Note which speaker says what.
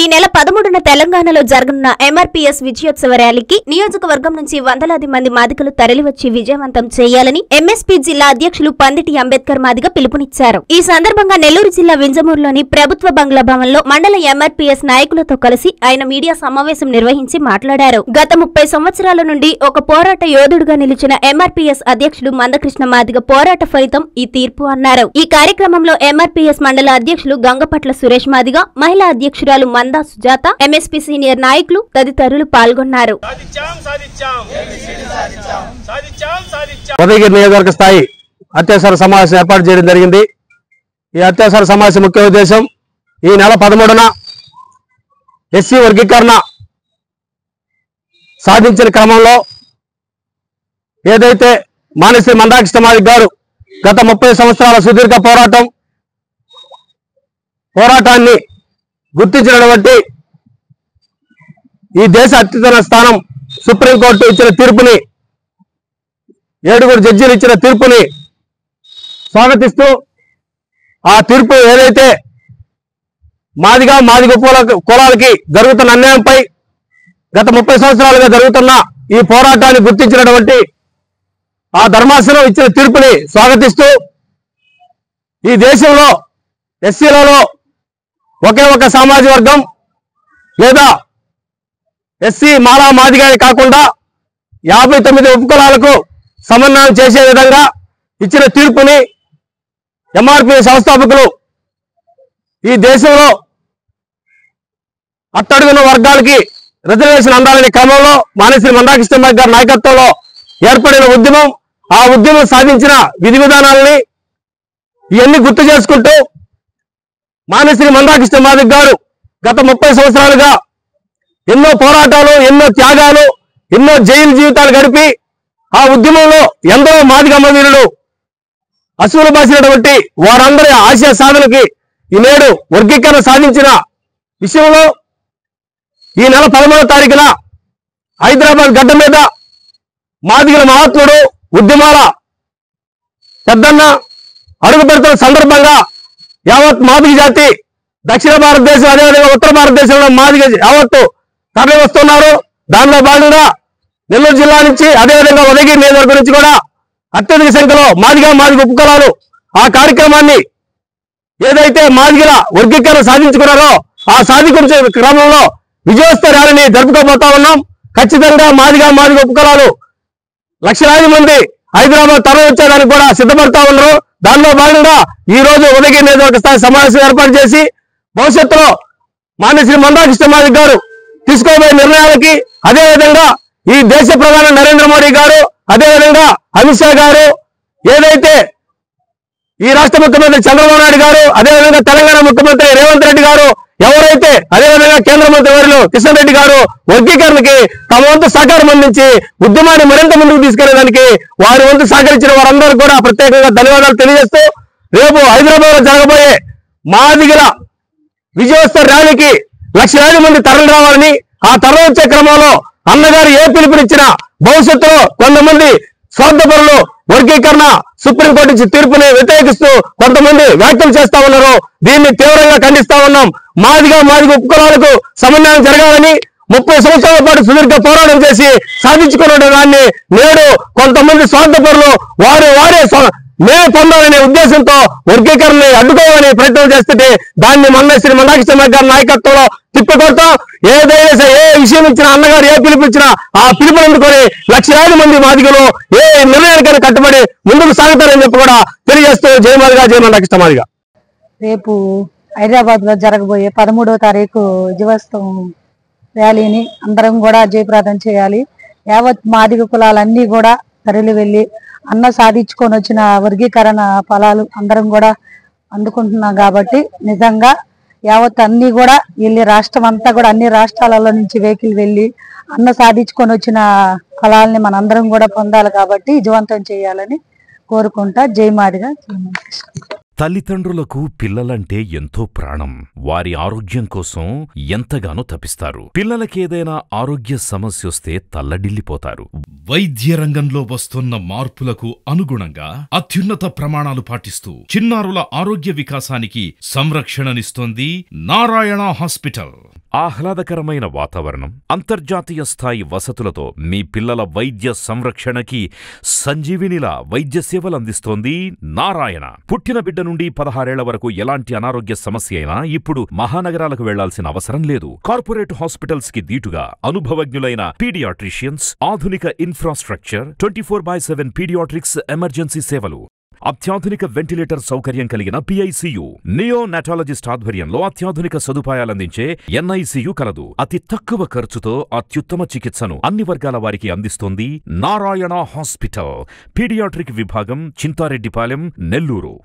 Speaker 1: ఈ నెల పదమూడున తెలంగాణలో జరగనున్న ఎంఆర్పీఎస్ విజయోత్సవ ర్యాలీకి నియోజకవర్గం నుంచి వందలాది మంది మాదికలు తరలివచ్చి విజయవంతం చేయాలని ఎంఎస్పీ జిల్లా అధ్యక్షులు పందిటి అంబేద్కర్ మాదిగ పిలుపునిచ్చారు. ఈ సందర్భంగా నెల్లూరు జిల్లా వింజమూరులోని ప్రభుత్వ బంగ్లా భవన్లో మండల ఎంఆర్పీఎస్ నాయకులతో కలిసి ఆయన మీడియా సమావేశం నిర్వహించి మాట్లాడారు. గత ముప్పై సంవత్సరాల నుండి ఒక పోరాట యోధుడుగా నిలిచిన ఎంఆర్పీఎస్ అధ్యక్షులు మందకృష్ణ మాదిగ పోరాట ఫలితం ఈ తీర్పు అన్నారు. ఈ కార్యక్రమంలో ఎంఆర్పీఎస్ మండల అధ్యక్షులు గంగపట్ల సురేష్ మాదిగ మహిళా అధ్యక్షురాలు మంద సుజాత ఎంఎస్పీ సీనియర్ నాయకులు తదితరులు పాల్గొన్నారు.
Speaker 2: సాధించాం సాధించాం. సాధించాం సాధించాం.
Speaker 3: ఉదయగిరి నియోజకవర్గ స్థాయి అత్యవసర సమావేశం ఏర్పాటు చేయడం జరిగింది. ఈ అత్యవసర సమావేశం ముఖ్య ఉద్దేశం ఈ నెల పదమూడున ఎస్సీ వర్గీకరణ సాధించిన క్రమంలో ఏదైతే మానసి మందాకృష్ణమాది గారు గత ముప్పై సంవత్సరాల సుదీర్ఘ పోరాటం పోరాటాన్ని గుర్తించినటువంటి ఈ దేశ అత్యుతన స్థానం సుప్రీంకోర్టు ఇచ్చిన తీర్పుని ఏడుగురు జడ్జీలు ఇచ్చిన తీర్పుని స్వాగతిస్తూ ఆ తీర్పు ఏదైతే మాదిగా మాదిగ కులాలకి జరుగుతున్న అన్యాయంపై గత ముప్పై సంవత్సరాలుగా జరుగుతున్న ఈ పోరాటాన్ని గుర్తించినటువంటి ఆ ధర్మాసనం ఇచ్చిన తీర్పుని స్వాగతిస్తూ ఈ దేశంలో ఎస్సీలలో ఒకే ఒక సామాజిక వర్గం లేదా ఎస్సీ మాలా మాదిగానే కాకుండా యాభై తొమ్మిది ఉపకులాలకు సమన్వయం చేసే విధంగా ఇచ్చిన తీర్పుని ఎంఆర్పి సంస్థాపకులు ఈ దేశంలో అట్టడుగున వర్గాలకి రిజర్వేషన్ అందాలనే క్రమంలో మానేశ్వరి మందాకృష్ణ గారి నాయకత్వంలో ఏర్పడిన ఉద్యమం ఆ ఉద్యమం సాధించిన విధి విధానాలని ఇవన్నీ గుర్తు చేసుకుంటూ మానశ్రీ మందాకృష్ణ మాదిక్ గారు గత ముప్పై సంవత్సరాలుగా ఎన్నో పోరాటాలు ఎన్నో త్యాగాలు ఎన్నో జైలు జీవితాలు గడిపి ఆ ఉద్యమంలో ఎందరో మాదిగ మందిరులు అసూలు బాసినటువంటి వారందరి ఆశయ సాధనకి ఈ నేడు వర్గీకరణ సాధించిన విషయంలో ఈ నెల పదమూడవ తారీఖున హైదరాబాద్ గడ్డ మీద మాదిగల మహాత్ముడు ఉద్యమాల పెద్దన్న అడుగు పెడుతున్న సందర్భంగా యావత్ మాదిగ జాతి దక్షిణ భారతదేశం అదేవిధంగా ఉత్తర భారతదేశంలో మాదిగ యావత్తు తరలి వస్తున్నారు. దానిలో భాగంగా నెల్లూరు జిల్లా నుంచి అదేవిధంగా ఉదయగిరి నియోజకవర్గం నుంచి కూడా అత్యధిక సంఖ్యలో మాదిగా మాదిగ ఉపకులాలు ఆ కార్యక్రమాన్ని ఏదైతే మాదిగల వర్గీకరణ సాధించుకున్నారో ఆ సాధించే క్రమంలో విజయోత్సవ ర్యాలీని జరుపుకోబోతా ఉన్నాం. ఖచ్చితంగా మాదిగా మాదిగ ఉపకులాలు లక్షలాది మంది హైదరాబాద్ తరలి వచ్చేదానికి కూడా సిద్ధపడతా ఉన్నారు. దానిలో భాగంగా ఈ రోజు ఉదయం నియోజకవర్గ స్థాయి సమావేశం ఏర్పాటు చేసి భవిష్యత్తులో మాన్యశ్రీ మందాకృష్ణ మాదిక్ గారు తీసుకోబోయే నిర్ణయాలకి అదేవిధంగా ఈ దేశ ప్రధాని నరేంద్ర మోడీ గారు అదేవిధంగా అమిత్ షా గారు ఏదైతే ఈ రాష్ట్ర ముఖ్యమంత్రి చంద్రబాబు నాయుడు గారు అదేవిధంగా తెలంగాణ ముఖ్యమంత్రి రేవంత్ రెడ్డి గారు ఎవరైతే అదేవిధంగా కేంద్ర మంత్రి వర్యులు కిషన్ రెడ్డి గారు వర్గీకరణకి తమ వంతు సహకారం అందించి ఉద్యమాన్ని మరింత ముందుకు తీసుకెళ్ళడానికి వారి వంతు సహకరించిన వారందరూ కూడా ప్రత్యేకంగా ధన్యవాదాలు తెలియజేస్తూ రేపు హైదరాబాద్లో జరగబోయే మాదిగల విజయోత్సవ ర్యాలీకి లక్షలాది మంది తరలి రావాలని ఆ తరలి వచ్చే క్రమంలో అన్నగారు ఏ పిలుపునిచ్చినా భవిష్యత్తులో కొంతమంది స్వార్థపరులు వర్గీకరణ సుప్రీంకోర్టు ఇచ్చిన తీర్పుని వ్యతిరేకిస్తూ కొంతమంది వ్యాఖ్యలు చేస్తా ఉన్నారు. దీన్ని తీవ్రంగా ఖండిస్తా ఉన్నాం. మాదిగా మాదిగా ఉపకులాలకు సమన్వయం జరగాలని ముప్పై సంవత్సరాల పాటు సుదీర్ఘ పోరాటం చేసి సాధించుకున్న దాన్ని నేడు కొంతమంది స్వార్థపరులు వారు వారే మేము పొందాలనే ఉద్దేశంతో వర్గీకరణని అడ్డుకోవాలని ప్రయత్నం చేస్తుంటే దాన్ని మొన్న శ్రీ మందాకృష్ణ గారి నాయకత్వంలో తిప్పికొడతాం ఏదైనా ఏ విషయం ఇచ్చినా అన్నగారు ఏ పిలుపు ఆ పిలుపుని అందుకొని లక్షలాది మంది మాదిగలు ఏ నిర్ణయానికైనా కట్టుబడి ముందుకు సాగుతారని చెప్పి కూడా తెలియజేస్తూ జయమాదిగా జయ మందాకృష్ణ మాదిగా.
Speaker 4: రేపు హైదరాబాద్లో జరగబోయే పదమూడవ తారీఖు విజయోత్సవం ర్యాలీని అందరం కూడా జయప్రదం చేయాలి. యావత్ మాదిగ కులాలన్నీ కూడా తరలి వెళ్ళి అన్న సాధించుకొని వచ్చిన వర్గీకరణ ఫలాలు అందరం కూడా అందుకుంటున్నాం కాబట్టి నిజంగా యావత్ అన్ని కూడా వెళ్ళి రాష్ట్రం అంతా కూడా అన్ని రాష్ట్రాలలో నుంచి వెహికల్ వెళ్ళి అన్న సాధించుకొని వచ్చిన ఫలాల్ని మనందరం కూడా పొందాలి కాబట్టి విజయవంతం చేయాలని కోరుకుంటా. జై మాదిగా.
Speaker 5: తల్లిదండ్రులకు పిల్లలంటే ఎంతో ప్రాణం. వారి ఆరోగ్యం కోసం ఎంతగానో తపిస్తారు. పిల్లలకేదైనా ఆరోగ్య సమస్యొస్తే తల్లడిల్లిపోతారు.
Speaker 6: వైద్య రంగంలో వస్తున్న మార్పులకు అనుగుణంగా అత్యున్నత ప్రమాణాలు పాటిస్తూ చిన్నారుల ఆరోగ్య వికాసానికి సంరక్షణనిస్తోంది నారాయణ హాస్పిటల్.
Speaker 5: ఆహ్లాదకరమైన వాతావరణం అంతర్జాతీయ స్థాయి వసతులతో మీ పిల్లల వైద్య సంరక్షణకి సంజీవినిలా వైద్య సేవలు అందిస్తోంది నారాయణ. పుట్టిన బిడ్డ నుండి పదహారేళ్ళ వరకు ఎలాంటి అనారోగ్య సమస్య అయినా ఇప్పుడు మహానగరాలకు వెళ్ళాల్సిన అవసరం లేదు. కార్పొరేట్ హాస్పిటల్స్కి దీటుగా అనుభవజ్ఞులైన పీడియాట్రిషియన్స్ ఆధునిక infrastructure twenty four by seven paediatrics emergency సేవలు. అత్యాధునిక వెంటిలేటర్ సౌకర్యం కలిగిన పిఐసియు. నియో నాటాలజిస్ట్ ఆధ్వర్యంలో అత్యాధునిక సదుపాయాలందించే ఎన్ఐసియు కలదు. అతి తక్కువ ఖర్చుతో అత్యుత్తమ చికిత్సను అన్ని వర్గాల వారికి అందిస్తోంది నారాయణ హాస్పిటల్. పీడియాట్రిక్ విభాగం చింతారెడ్డిపాలెం నెల్లూరు.